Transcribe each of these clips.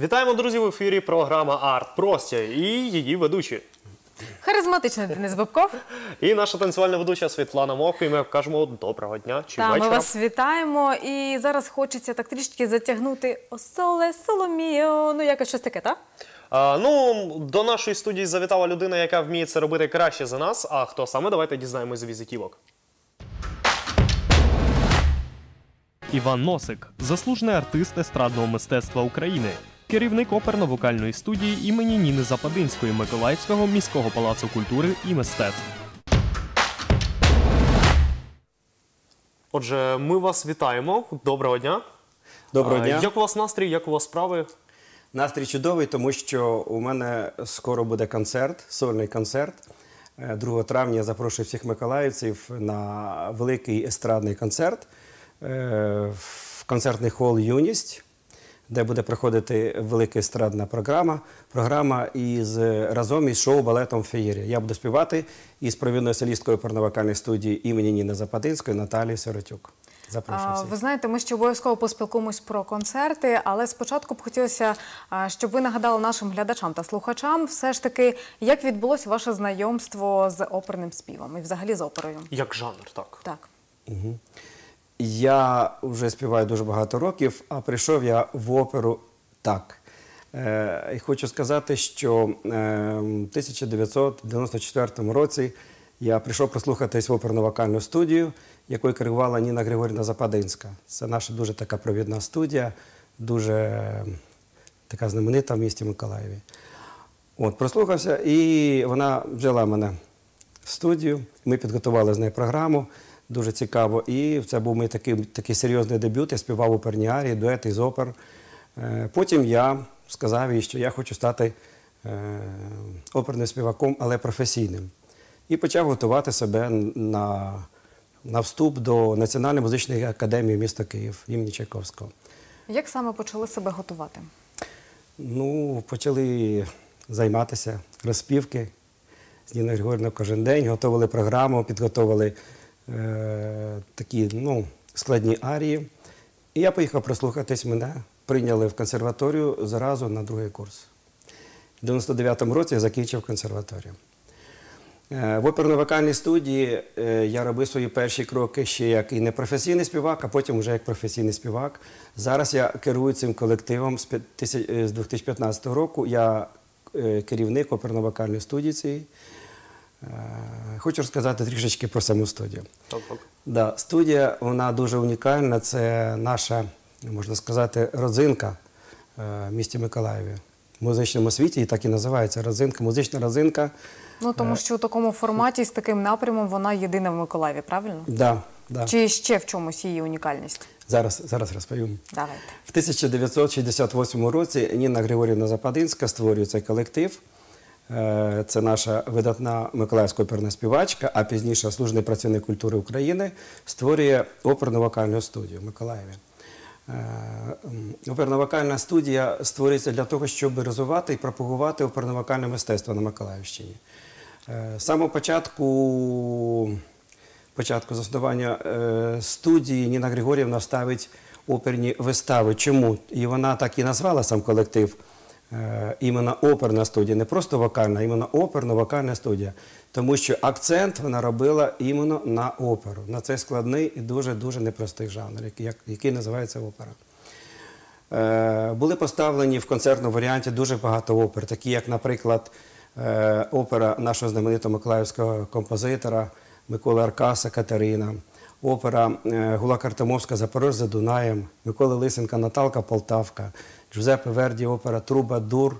Вітаємо, друзі, в ефірі програма Арт Простя і її ведучі. Харизматичний Денис Бабков. І наша танцювальна ведуча Світлана Мохо. І ми кажемо доброго дня чи Та ми вечора. вас вітаємо. І зараз хочеться так трішки затягнути Осоле Соломіо. Ну, якось щось таке, так? А, ну, до нашої студії завітала людина, яка вміє це робити краще за нас. А хто саме? Давайте дізнаємось з візитівок. Іван Носик, заслужений артист естрадного мистецтва України, керівник оперно-вокальної студії імені Ніни Западинської Миколаївського міського палацу культури і мистецтв. Отже, ми вас вітаємо. Доброго дня. Доброго дня. Як у вас настрій, як у вас справи? Настрій чудовий, тому що у мене скоро буде концерт, сольний концерт. Е, 2 травня я запрошую всіх миколаївців на великий естрадний концерт е, в концертний хол Юність, де буде проходити велика естрадна програма. Програма із разом із шоу-балетом Феєрія. Я буду співати із провідною солісткою оперно-вокальної студії імені Ніни Западинської Наталією Сиротюк. Запрошую всіх. Ви знаєте, ми ще обов'язково поспілкуємось про концерти, але спочатку б хотілося, щоб ви нагадали нашим глядачам та слухачам, все ж таки, як відбулося ваше знайомство з оперним співом і взагалі з оперою. Як жанр, так. Так. Я вже співаю дуже багато років, а прийшов я в оперу так. Е, і хочу сказати, що е, в 1994 році я прийшов прослухатись в оперну вокальну студію, якою керувала Ніна Григорівна Западинська. Це наша дуже така провідна студія, дуже е, така знаменита в місті Миколаєві. От, прослухався, і вона взяла мене в студію. Ми підготували з нею програму, дуже цікаво. І це був мій такий, такий серйозний дебют. Я співав оперні арії, дуети із опер. Е, Потім я сказав їй, що я хочу стати е, оперним співаком, але професійним. І почав готувати себе на, на вступ до Національної музичної академії міста Київ імені Чайковського. Як саме почали себе готувати? Ну, почали займатися розпівки з Ніною Григорівною кожен день, готували програму, підготували такі ну, складні арії. І я поїхав прослухатись, мене прийняли в консерваторію зразу на другий курс. В 99-му році я закінчив консерваторію. Е, В оперно-вокальній студії е, я робив свої перші кроки ще як і непрофесійний співак, а потім вже як професійний співак. Зараз я керую цим колективом з п'ят- тисяч- е, з 2015 року. Я е, керівник оперно-вокальної студії цієї. Е, Хочу розказати трішечки про саму студію. Так, так. Да, студія вона дуже унікальна. Це наша, можна сказати, родзинка е, в місті Миколаєві. В музичному світі і так і називається родзинка, музична родзинка. Ну Е. тому що у такому форматі з таким напрямом вона єдина в Миколаєві, правильно? Да, да. Чи ще в чомусь її унікальність? Зараз, зараз розповім. Давайте. В 1968 році Ніна Григорівна Западинська створює цей колектив. Е, Це наша видатна миколаївська оперна співачка, а пізніше служний працівник культури України створює оперно-вокальну студію в Миколаєві. Е, Оперно-вокальна студія створюється для того, щоб розвивати і пропагувати оперно-вокальне мистецтво на Миколаївщині. Е, З самого початку початку заснування студії Ніна Григорівна ставить оперні вистави. Чому? І вона так і назвала сам колектив іменно оперна студія, не просто вокальна, а іменно оперно-вокальна студія. Тому що акцент вона робила іменно на оперу, на цей складний і дуже-дуже непростий жанр, який, називається опера. Е, Були поставлені в концертному варіанті дуже багато опер, такі як, наприклад, е, опера нашого знаменитого миколаївського композитора Миколи Аркаса Катерина, опера е, Гула Артемовська Запорож за Дунаєм, Миколи Лисенка Наталка Полтавка, Джузеппе Верді, опера Труба Дур.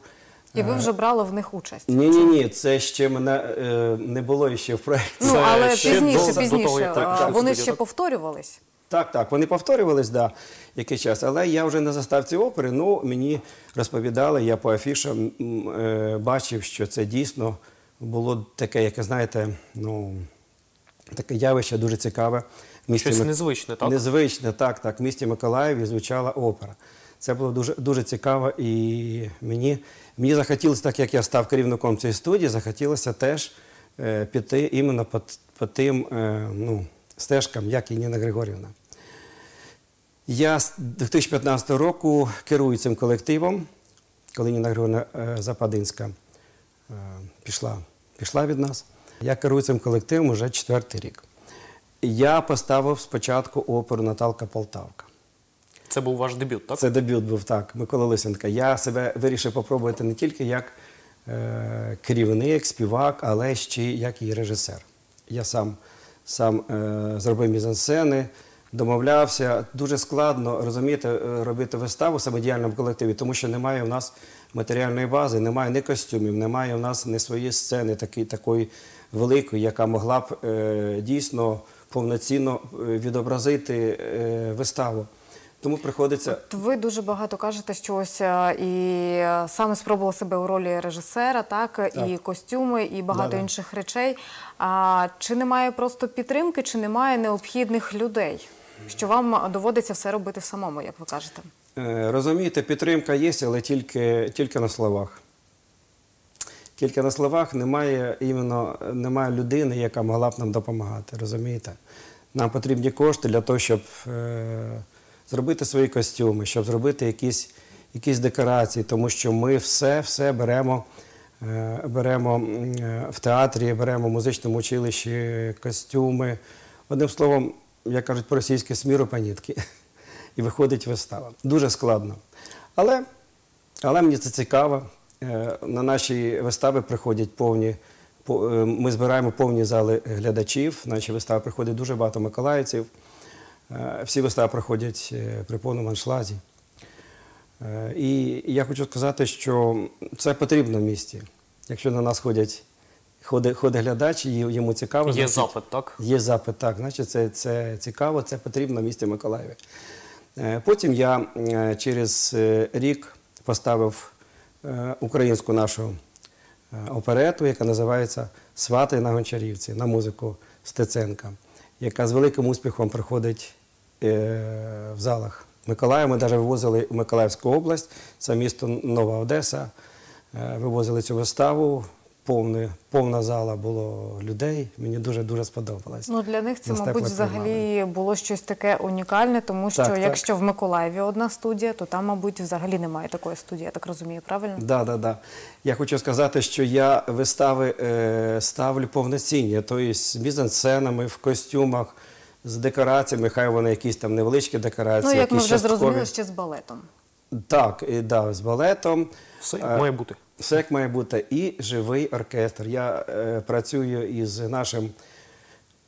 І ви вже брали в них участь. Ні, ні, ні, це ще мене е, не було ще в проєкті. Ну, але ще пізніше, до- до пізніше. того, як так, так, вони ще повторювались. Так, так, вони повторювались, да, який час. Але я вже на заставці опери, ну, мені розповідали, я по афішам е, бачив, що це дійсно було таке, яке, знаєте, ну, таке явище дуже цікаве. Місті Щось незвичне, так? Незвичне, так, так. В місті Миколаєві звучала опера. Це було дуже, дуже цікаво, і мені, мені захотілося, так як я став керівником цієї студії, захотілося теж е, піти іменно по, по тим е, ну, стежкам, як і Ніна Григорівна. Я з 2015 року керую цим колективом. коли Ніна Григорівна е, Западинська е, пішла, пішла від нас. Я керую цим колективом вже четвертий рік. Я поставив спочатку оперу Наталка Полтавка. Це був ваш дебют, так? Це дебют був так, Микола Лисенка. Я себе вирішив попробувати не тільки як е, керівник, співак, але ще як і режисер. Я сам, сам е, зробив мізансцени, домовлявся. Дуже складно розумієте, е, робити виставу в самодіяльному колективі, тому що немає в нас матеріальної бази, немає ні костюмів, немає в нас ні своєї сцени такі, такої великої, яка могла б е, дійсно повноцінно е, відобразити е, виставу. Тому приходиться. От ви дуже багато кажете, що ось е, і саме спробували себе у ролі режисера, так, і костюми, і багато Да-да. інших речей. А чи немає просто підтримки, чи немає необхідних людей? Що вам доводиться все робити самому, як ви кажете? Е, Розумієте, підтримка є, але тільки, тільки на словах. Тільки на словах немає іменно немає людини, яка могла б нам допомагати. Розумієте? Нам потрібні кошти для того, щоб е, зробити свої костюми, щоб зробити якісь, якісь декорації, тому що ми все, все беремо, е, беремо е, в театрі, беремо в музичному училищі костюми. Одним словом, як кажуть по-російськи, сміру панітки. І виходить вистава. Дуже складно. Але, але мені це цікаво. Е, На наші вистави приходять повні. е, Ми збираємо повні зали глядачів. Наші вистави приходить дуже багато миколаївців. Е, Всі вистави проходять е, при повному аншладі. Е, І я хочу сказати, що це потрібно в місті. Якщо на нас ходять, ходить, ходить глядач, і йому цікаво. Є значить, запит, так? Є запит, так. Значить, це, це цікаво, це потрібно в місті Миколаєві. Потім я через рік поставив українську нашу е, оперету, яка називається Свати на Гончарівці на музику Стеценка, яка з великим успіхом проходить е, в залах Миколаєва. Ми навіть вивозили в Миколаївську область, це місто Нова Одеса. Е, Вивозили цю виставу. Повне, повна зала було людей. Мені дуже дуже сподобалось. Ну для них це, мабуть, взагалі було щось таке унікальне, тому що Так, так. якщо в Миколаєві одна студія, то там, мабуть, взагалі немає такої студії, я так розумію, правильно? Да, да, да. Я хочу сказати, що я вистави е, ставлю повноцінні, тобто з мізансценами, в костюмах, з декораціями, хай вони якісь там невеличкі декорації. Ну, як ми вже часткові. зрозуміли, ще з балетом. Так, і, да, з балетом. Все має бути. Все як має бути. І живий оркестр. Я е, працюю із нашим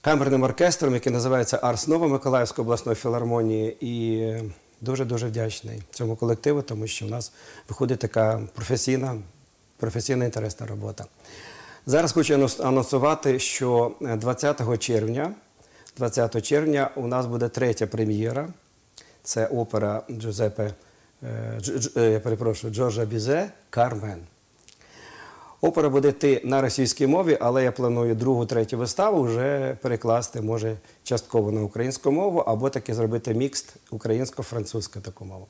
камерним оркестром, який називається Арс Нова Миколаївської обласної філармонії. І е, дуже-дуже вдячний цьому колективу, тому що в нас виходить така професійна, професійна інтересна робота. Зараз хочу анонс- анонсувати, що е, 20 червня, 20 червня у нас буде третя прем'єра. Це опера Джузепе, е, Дж- Дж- е, я перепрошую, Джорджа Бізе Кармен. Опера буде йти на російській мові, але я планую другу, третю виставу вже перекласти, може, частково на українську мову, або таки зробити мікст українсько-французьку таку мову.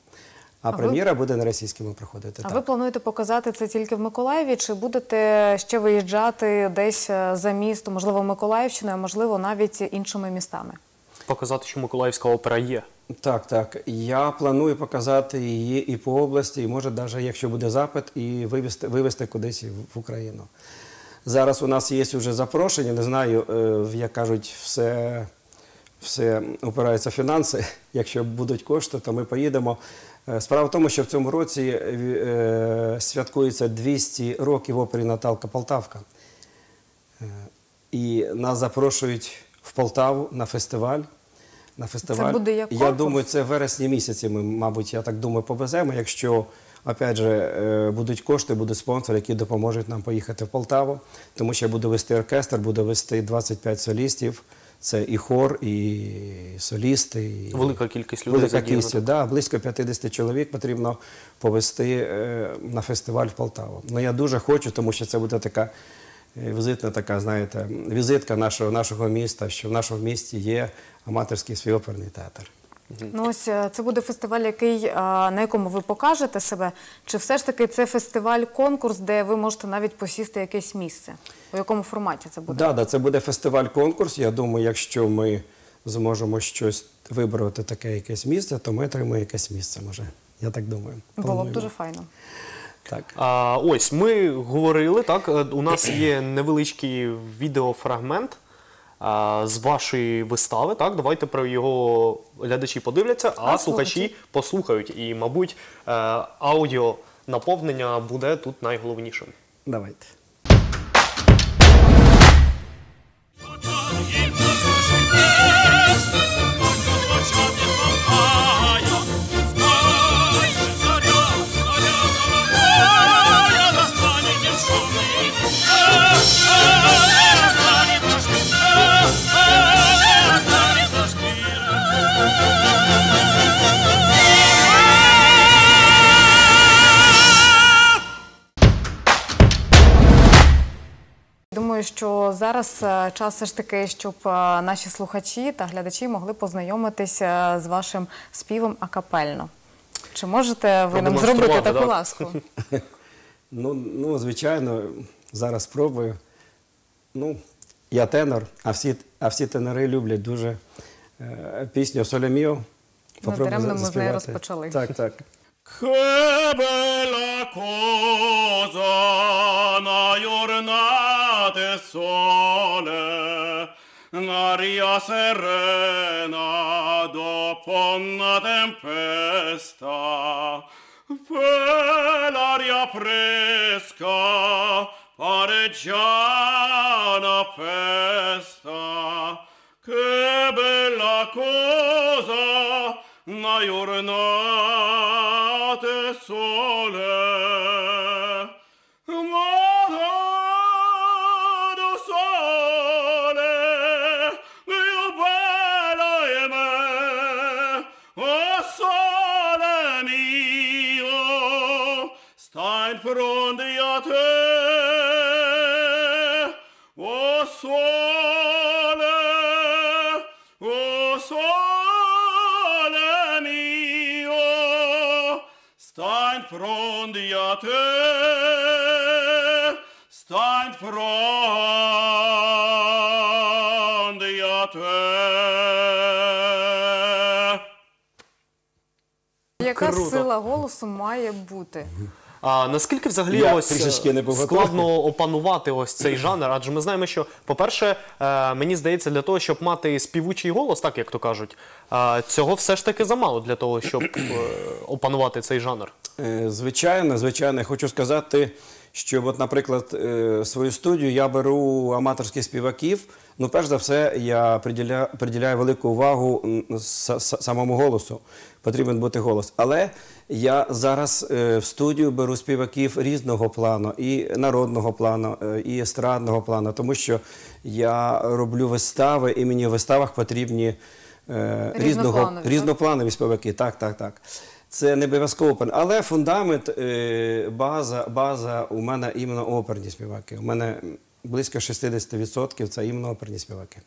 А, А ви- прем'єра буде на російській мові проходити. А так. ви плануєте показати це тільки в Миколаєві, чи будете ще виїжджати десь е, за місто, можливо, Миколаївщиною, а можливо, навіть іншими містами? Показати, що Миколаївська опера є. Так, так. Я планую показати її і по області, і може, навіть якщо буде запит, і вивезти, вивезти кудись в Україну. Зараз у нас є вже запрошення, не знаю, е, як кажуть, все, все опирається в фінанси. Якщо будуть кошти, то ми поїдемо. Е, Справа в тому, що в цьому році е, святкується 200 років опері Наталка Полтавка. І нас запрошують в Полтаву на фестиваль. На фестиваль. буде як Я думаю, це в вересні місяці. Ми, мабуть, я так думаю, повеземо. Якщо опять же е, будуть кошти, будуть спонсори, які допоможуть нам поїхати в Полтаву, тому що я буду вести оркестр, буду вести 25 солістів. Це і хор, і солісти, і Велика кількість людей Велика кількість, да, близько 50 чоловік потрібно повести е, на фестиваль в Полтаву. Ну я дуже хочу, тому що це буде така візитна, така, знаєте, візитка нашого, нашого міста, що в нашому місті є аматорський свій оперний театр. Ну ось е, це буде фестиваль, який е, на якому ви покажете себе. Чи все ж таки це фестиваль-конкурс, де ви можете навіть посісти якесь місце? У якому форматі це буде? Да, да, це буде фестиваль-конкурс. Я думаю, якщо ми зможемо щось вибрати таке якесь місце, то ми отримаємо якесь місце, може. Я так думаю. Було б дуже файно. Так. А, ось ми говорили, так. е, У нас є невеличкий відеофрагмент а, з вашої вистави. Так, давайте про його глядачі подивляться, а, А слухачі слухачі? послухають. І, мабуть, е, аудіо наповнення буде тут найголовнішим. Давайте. Зараз е, час все ж таки, щоб е, наші слухачі та глядачі могли познайомитися з вашим співом акапельно. Чи можете ви нам зробити таку да? ласку? Ну, ну, звичайно, зараз спробую. Ну, я тенор, а всі, а всі тенори люблять дуже е, пісню Солеміо. Попробую даремно ми з заспівати. розпочали. Так, так. Che un'aria serena dopo una tempesta, per l'aria fresca pare già una festa. Che bella cosa una giornata e sole. Te, sta in fronte a te. Яка Круто. сила голосу має бути? А наскільки взагалі Я ось трішечки не е, складно опанувати ось цей жанр? Адже ми знаємо, що, по-перше, е, мені здається, для того, щоб мати співучий голос, так як то кажуть, е, цього все ж таки замало для того, щоб е, опанувати цей жанр. Е, Звичайно, звичайно, я хочу сказати, що, от, наприклад, е, в свою студію я беру аматорських співаків. Ну, перш за все, я приділяю, приділяю велику увагу самому голосу. Потрібен бути голос. Але я зараз е, в студію беру співаків різного плану, і народного плану, е, і естрадного плану, тому що я роблю вистави, і мені в виставах потрібні різного, різнопланові співаки. Так, так, так. Це не обов'язково опер. Але фундамент, е, база, база у мене іменно оперні співаки. У мене близько 60% це іменно оперні співаки.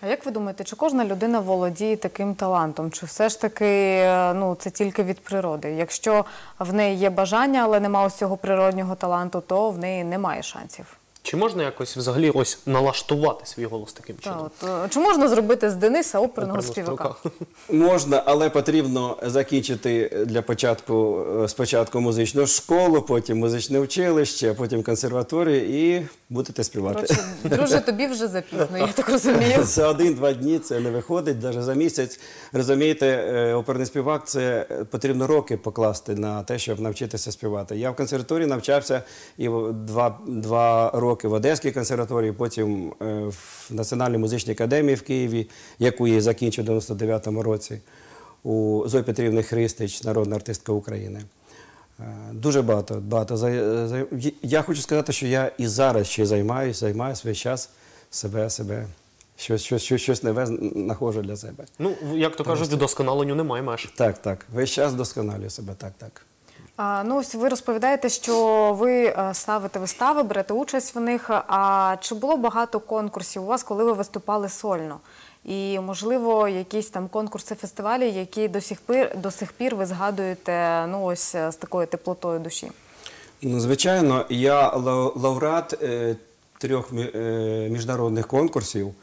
А як ви думаєте, чи кожна людина володіє таким талантом? Чи все ж таки е, ну, це тільки від природи? Якщо в неї є бажання, але немає ось цього природнього таланту, то в неї немає шансів. Чи можна якось взагалі ось налаштувати свій голос таким Та, чином? от, е, чи можна зробити з Дениса оперного співака? Можна, але потрібно закінчити для початку е, спочатку музичну школу, потім музичне училище, потім консерваторію і будете співати. Коротше, друже, тобі вже запізно, я так розумію. За один-два дні це не виходить, навіть за місяць. Розумієте, е, оперний співак це потрібно роки покласти на те, щоб навчитися співати. Я в консерваторії навчався і два, два роки в Одеській консерваторії, потім е, в Національній музичній академії в Києві, яку я закінчив у 99-му році, у Зої Петрівни Христич, народна артистка України. Е, Дуже багато. багато. Я хочу сказати, що я і зараз ще займаюся, займаю свій час себе, себе. Щось, щось, щось, щось нове знаходжу для себе. Ну, як то кажуть, вдосконаленню немає меж. Так, так. Весь час досконалюю себе, так, так. А, ну, ось ви розповідаєте, що ви е, ставите вистави, берете участь в них. А чи було багато конкурсів у вас, коли ви виступали сольно? І, можливо, якісь там конкурси, фестивалі, які до сих пір, до сих пір ви згадуєте ну, ось е, з такою теплотою душі? Ну, звичайно, я ла- лауреат е, трьох е, міжнародних конкурсів.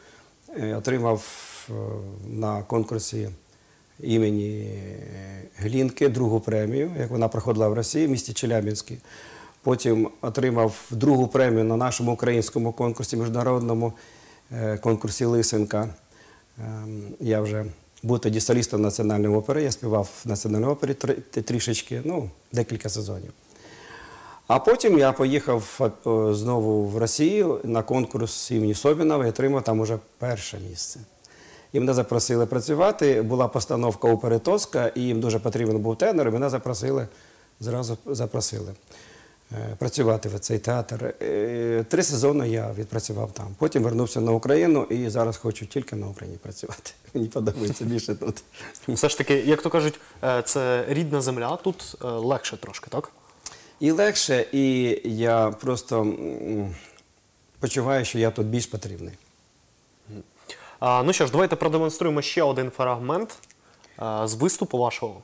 Отримав на конкурсі імені Глінки, другу премію, як вона проходила в Росії в місті Челябінській. Потім отримав другу премію на нашому українському конкурсі, міжнародному е, конкурсі Лисенка. Ем, Я вже був тоді солістом національної опери, я співав в національній опері трішечки, ну, декілька сезонів. А потім я поїхав е, знову в Росію на конкурс імені Собінова і отримав там уже перше місце. І мене запросили працювати. Була постановка опери Тоска, і їм дуже потрібен був тенор, і мене запросили, зразу запросили е, працювати в цей театр. Е, Три сезони я відпрацював там. Потім вернувся на Україну і зараз хочу тільки на Україні працювати. Мені подобається більше тут. Все ж таки, як то кажуть, е, це рідна земля, тут легше трошки, так? І легше, і я просто почуваю, що я тут більш потрібний. Ну що ж, давайте продемонструємо ще один фрагмент з виступу вашого.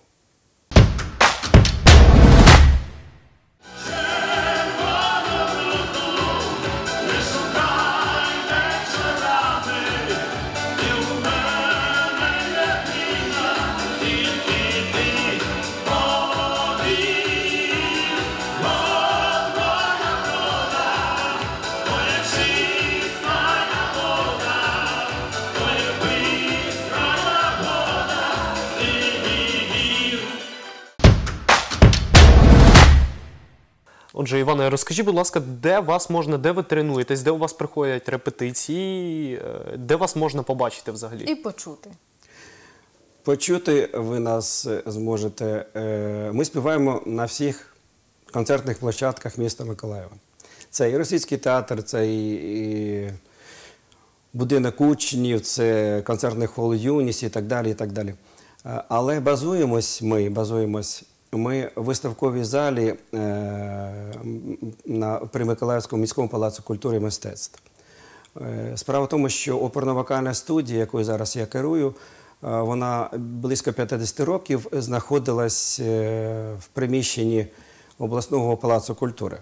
Іване, розкажіть, будь ласка, де вас можна, де ви тренуєтесь, де у вас приходять репетиції, е, де вас можна побачити взагалі? І почути. Почути ви нас е, зможете. е, Ми співаємо на всіх концертних площадках міста Миколаєва. Це і російський театр, це і, і будинок учнів, це концертний хол Юність і так далі. І так далі. Але базуємось ми, базуємось ми в виставковій залі е, при Миколаївському міському палацу культури і мистецтв. Е, Справа в тому, що оперно-вокальна студія, якою зараз я керую, е, вона близько 50 років знаходилась в приміщенні обласного палацу культури.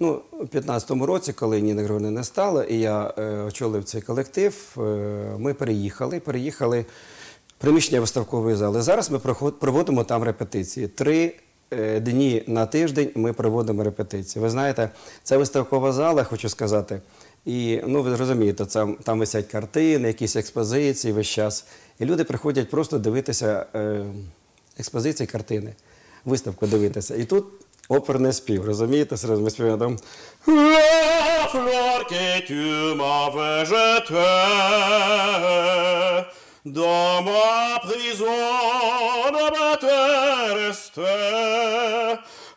Ну, у 15-му році, коли Ніни Григорівни не стало, і я очолив цей колектив, ми переїхали, переїхали приміщення виставкової зали. Зараз ми проводимо там репетиції. Три е, дні на тиждень ми проводимо репетиції. Ви знаєте, це виставкова зала, хочу сказати. І ну, ви розумієте, там, висять картини, якісь експозиції весь час. І люди приходять просто дивитися е, експозиції, картини, виставку дивитися. І тут оперний спів, розумієте? Серйозно, Ми співаємо там. Fleur que tu m'avais jetée dans ma prison, ma terrestre,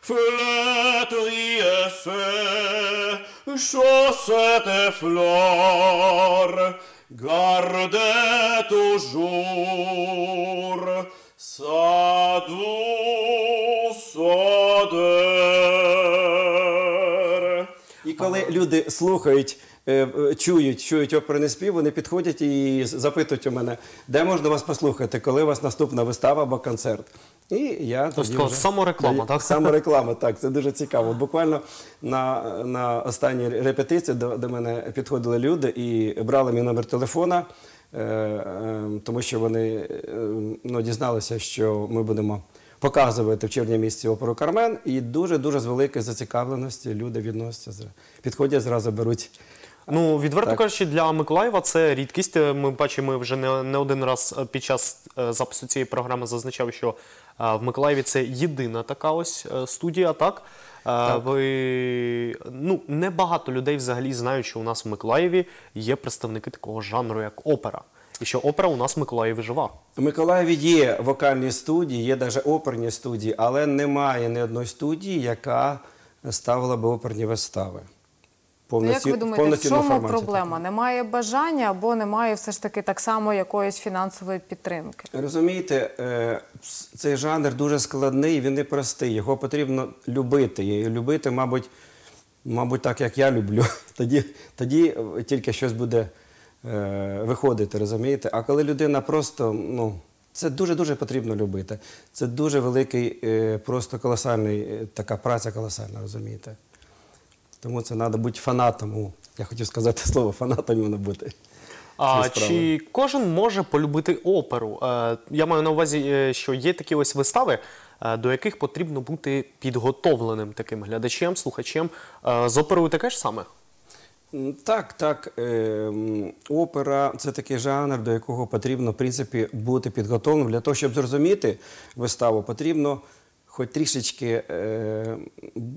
flatterie chaussette et flore, gardez toujours sa douce odeur. Коли люди слухають, е, е, чують, чують оперний спів, вони підходять і запитують у мене, де можна вас послухати, коли у вас наступна вистава або концерт. І я Тобто тоді така вже- самореклама, так? Самореклама, так, це дуже цікаво. Буквально на, на останній репетиції до, до мене підходили люди і брали мій номер телефона, е, е, тому що вони е, ну, дізналися, що ми будемо показувати в червні місяці оперу Кармен, і дуже-дуже з великої зацікавленості люди відносяться, підходять, зразу беруть. Ну, відверто Так. кажучи, для Миколаєва це рідкість. Ми бачимо, вже не, не один раз е, під час е, запису цієї програми зазначав, що е, в Миколаєві це єдина така ось студія, так? Ви ну небагато людей взагалі знають, що у нас в Миколаєві є представники такого жанру, як опера. Що опера у нас в Миколаєві жива. У Миколаєві є вокальні студії, є навіть оперні студії, але немає ні одної студії, яка ставила би оперні вистави. Ну, як ви думаєте, в чому форматі. проблема? Немає бажання або немає все ж таки так само якоїсь фінансової підтримки? Розумієте, е, цей жанр дуже складний, він не простий. Його потрібно любити. І любити, мабуть, мабуть, так, як я люблю. Тоді, тоді тільки щось буде виходити, розумієте? А коли людина просто, ну, це дуже-дуже потрібно любити. Це дуже великий, е, просто колосальний, е, така праця колосальна, розумієте? Тому це треба бути фанатом. Я хотів сказати слово фанатом іменно бути. А чи кожен може полюбити оперу? Е, Я маю на увазі, е, що є такі ось вистави, е, до яких потрібно бути підготовленим таким глядачем, слухачем. Е, З оперою таке ж саме? Так, так. е, Опера це такий жанр, до якого потрібно, в принципі, бути підготовленим. Для того, щоб зрозуміти виставу, потрібно хоч трішечки е,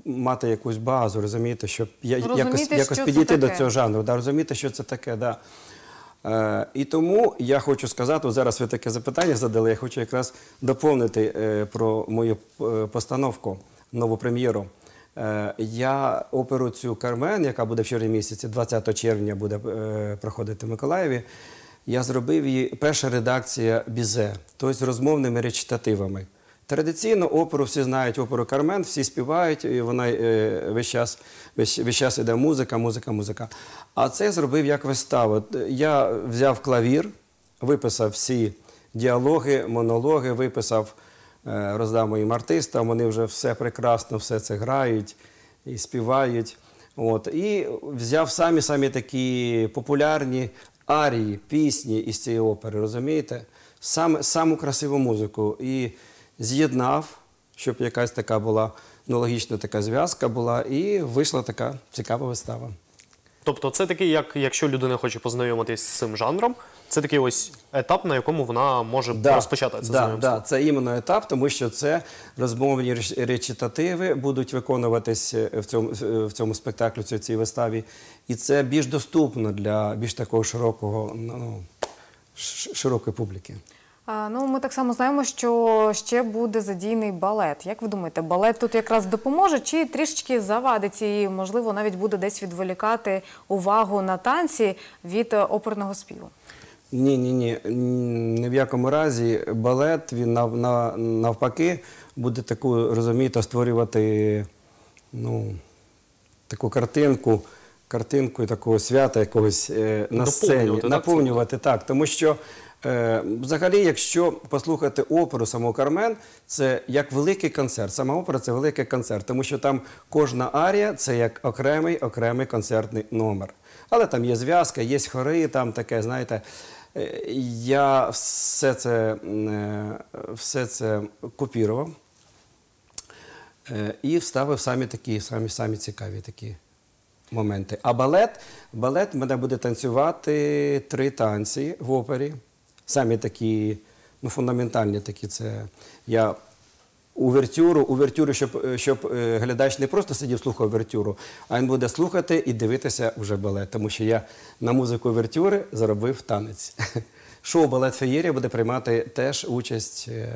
мати якусь базу, розумієте, щоб я, Розуміти, якось, якось це підійти до таке. цього жанру, да, розуміти, що це таке. Да. Е, і тому я хочу сказати, от зараз ви таке запитання задали, я хочу якраз доповнити е, про мою е, постановку, нову прем'єру. Е, я оперу цю Кармен, яка буде в червні місяці, 20 червня буде е, проходити в Миколаєві. Я зробив її перша редакція бізе, тобто з розмовними речитативами. Традиційно оперу всі знають оперу Кармен, всі співають, і вона е, весь час, весь, весь час іде музика, музика, музика. А це зробив як виставу. Я взяв клавір, виписав всі діалоги, монологи, виписав, роздав моїм артистам. Вони вже все прекрасно, все це грають і співають. От. І взяв самі самі такі популярні арії, пісні із цієї опери, розумієте? Саме, саму красиву музику. І з'єднав, щоб якась така була ну, логічна така зв'язка була, і вийшла така цікава вистава. Тобто, це такий, як якщо людина хоче познайомитись з цим жанром, це такий ось етап, на якому вона може розпочати це да, знайомство. да, це іменно етап, тому що це розмовні речитативи будуть виконуватись е, в цьому, в цьому спектаклі, в цій виставі. І це більш доступно для більш такого широкого, ну, широкої публіки. Ну, ми так само знаємо, що ще буде задійний балет. Як ви думаєте, балет тут якраз допоможе чи трішечки завадить і, можливо, навіть буде десь відволікати увагу на танці від е, оперного співу? Ні, ні, ні. Ні в якому разі балет він нав, на, навпаки буде таку, розумієте, створювати ну, таку картинку, картинку такого свята якогось е, на сцені. Так, Наповнювати, так. Тому що е, взагалі, якщо послухати оперу самого Кармен, це як великий концерт. Сама опера це великий концерт, тому що там кожна арія це як окремий окремий концертний номер. Але там є зв'язка, є хори, там таке, знаєте. Е, Я все це, е, все це копірував е, і вставив самі такі, самі, самі цікаві такі моменти. А балет, балет мене буде танцювати три танці в опері. Самі такі, ну, фундаментальні такі. Це я увертюру, увертюру, щоб, е, щоб е, глядач не просто сидів, слухав увертюру, а він буде слухати і дивитися вже балет. Тому що я на музику увертюри заробив танець. Шоу балет Феєрія буде приймати теж участь е,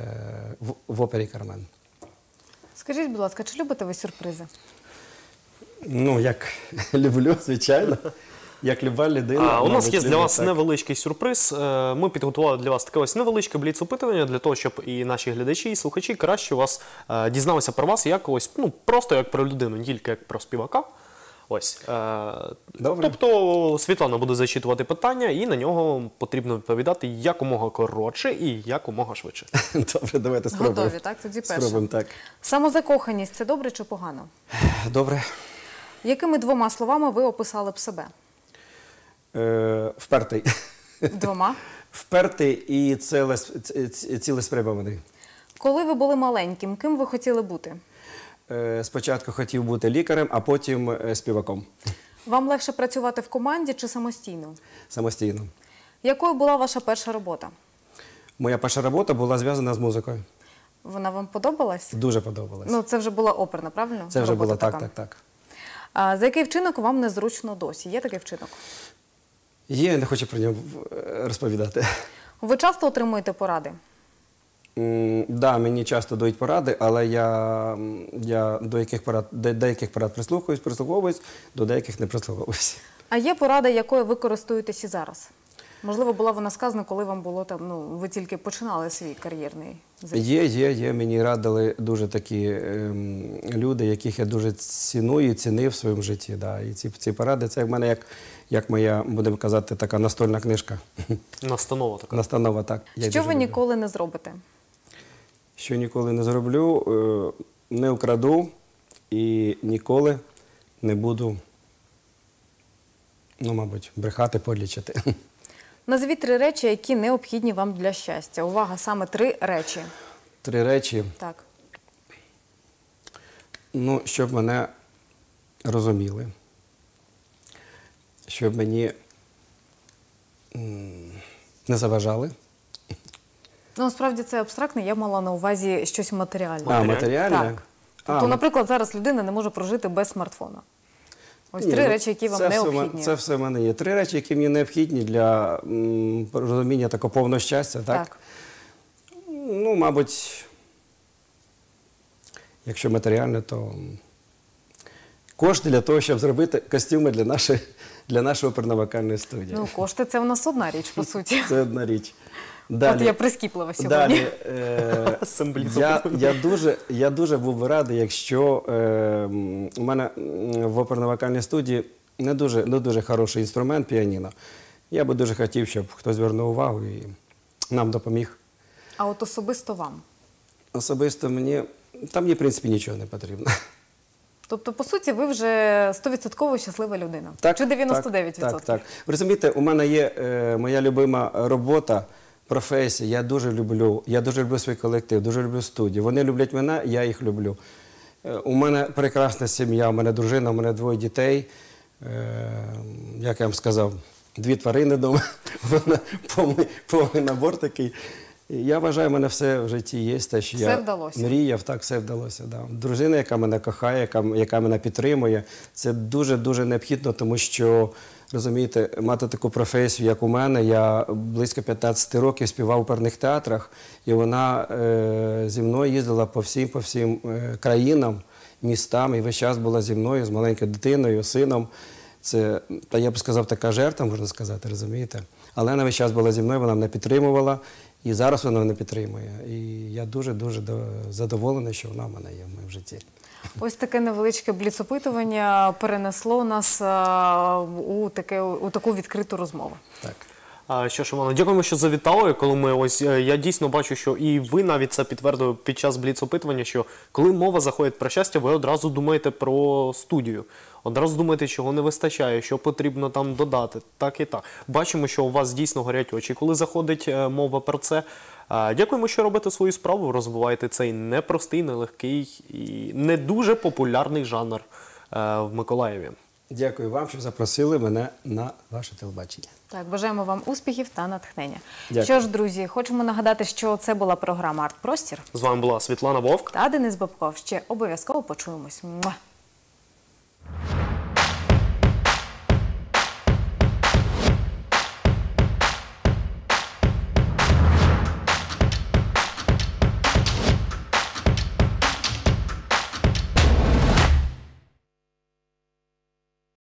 в, в опері Кармен. Скажіть, будь ласка, чи любите ви сюрпризи? Ну, як люблю, звичайно. Як люба людина. А, у нас є для вас так. невеличкий сюрприз. Е, Ми підготували для вас таке ось невеличке бліц-опитування для того, щоб і наші глядачі, і слухачі краще вас е, дізналися про вас як ось, ну просто як про людину, не тільки як про співака. Ось. Е, Добре. Тобто Світлана буде зачитувати питання, і на нього потрібно відповідати якомога коротше і якомога швидше. Добре, давайте спробуємо. Готові, так? Тоді перше. Спробуємо так. Самозакоханість це добре чи погано? Добре. Якими двома словами ви описали б себе? Е, впертий. Двома. Впертий і цілеспрямований. Коли ви були маленьким, ким ви хотіли бути? Е, Спочатку хотів бути лікарем, а потім е, співаком Вам легше працювати в команді чи самостійно? самостійно. Якою була ваша перша робота? Моя перша робота була зв'язана з музикою. Вона вам подобалась? Дуже подобалась. Ну, це вже була оперна, правильно? Це вже було так, так, так. А за який вчинок вам незручно досі? Є такий вчинок? Є, я не хочу про нього е, розповідати. Ви часто отримуєте поради? Так, Да, мені часто дають поради, але я, я до яких порад, де- деяких порад прислухаюсь, прислуховуюсь, до деяких не прислуховуюсь. А є порада, якою ви користуєтесь і зараз? Можливо, була вона сказана, коли вам було там, ну, ви тільки починали свій кар'єрний зріст. Є, є, є. Мені радили дуже такі ем, люди, яких я дуже ціную і цінив в своєму житті. Да. І ці, ці поради це в мене як, як моя, будемо казати, така настольна книжка. Настанова така. Настанова так. Я Що ви люблю. ніколи не зробите? Що ніколи не зроблю, е, не украду і ніколи не буду, ну, мабуть, брехати, подлічити. Назвіть три речі, які необхідні вам для щастя. Увага, саме три речі. Три речі. Так. Ну, щоб мене розуміли, щоб мені не заважали. Ну, насправді це абстрактне, я мала на увазі щось матеріальне. А, матеріальне? Так. А, Тобто, ну- наприклад, зараз людина не може прожити без смартфона. Ось Ні, три ну, речі, які вам це все необхідні. Це все в мене є. Три речі, які мені необхідні для м, розуміння такого повного щастя. Так? Так. Ну, мабуть, якщо матеріальне, то кошти для того, щоб зробити костюми для нашої, для нашої оперно-вокальної студії. Ну, кошти це в нас одна річ, по суті. Це одна річ. От я прискіплива сьогодні. Далі, е, я, я, дуже, я дуже був би радий, якщо е, у мене в оперно-вокальній студії не дуже, не дуже хороший інструмент піаніно. Я би дуже хотів, щоб хтось звернув увагу і нам допоміг. А от особисто вам. Особисто мені, там мені, в принципі, нічого не потрібно. Тобто, по суті, ви вже 100% щаслива людина. Чи 99%? Так, так, так. Ви розумієте, у мене є е, моя любима робота, професія. Я дуже люблю. Я дуже люблю свій колектив, дуже люблю студію. Вони люблять мене, я їх люблю. Е, у мене прекрасна сім'я, у мене дружина, у мене двоє дітей. Е, як я вам сказав, дві тварини вдома, Вона повний, повний набор такий. Я вважаю, у мене все в житті є. Те, що Все я вдалося. мріяв, так все вдалося. Да. Дружина, яка мене кохає, яка, яка мене підтримує, це дуже-дуже необхідно, тому що, розумієте, мати таку професію, як у мене, я близько 15 років співав у оперних театрах, і вона е, зі мною їздила по всім, по всім е, країнам, містам, і весь час була зі мною, з маленькою дитиною, сином. Це, та я б сказав, така жертва, можна сказати, розумієте? Але вона весь час була зі мною, вона мене підтримувала, і зараз вона мене підтримує. І я дуже-дуже задоволений, що вона в мене є в моєму житті. Ось таке невеличке бліцопитування перенесло нас а, у, таке, у таку відкриту розмову. Так. Що ж, Івано, дякуємо, що завітали. Коли ми ось е, я дійсно бачу, що і ви навіть це підтвердили під час бліц-опитування, що коли мова заходить про щастя, ви одразу думаєте про студію. Одразу думаєте, чого не вистачає, що потрібно там додати. Так і так. Бачимо, що у вас дійсно горять очі. Коли заходить е, мова про це. Дякуємо, що робите свою справу, розвиваєте цей непростий, нелегкий і не дуже популярний жанр е, в Миколаєві. Дякую вам, що запросили мене на ваше телебачення. Так, бажаємо вам успіхів та натхнення. Дякую. Що ж, друзі, хочемо нагадати, що це була програма Арт Простір З вами була Світлана Вовк. та Денис Бабков. Ще обов'язково почуємось. Муа!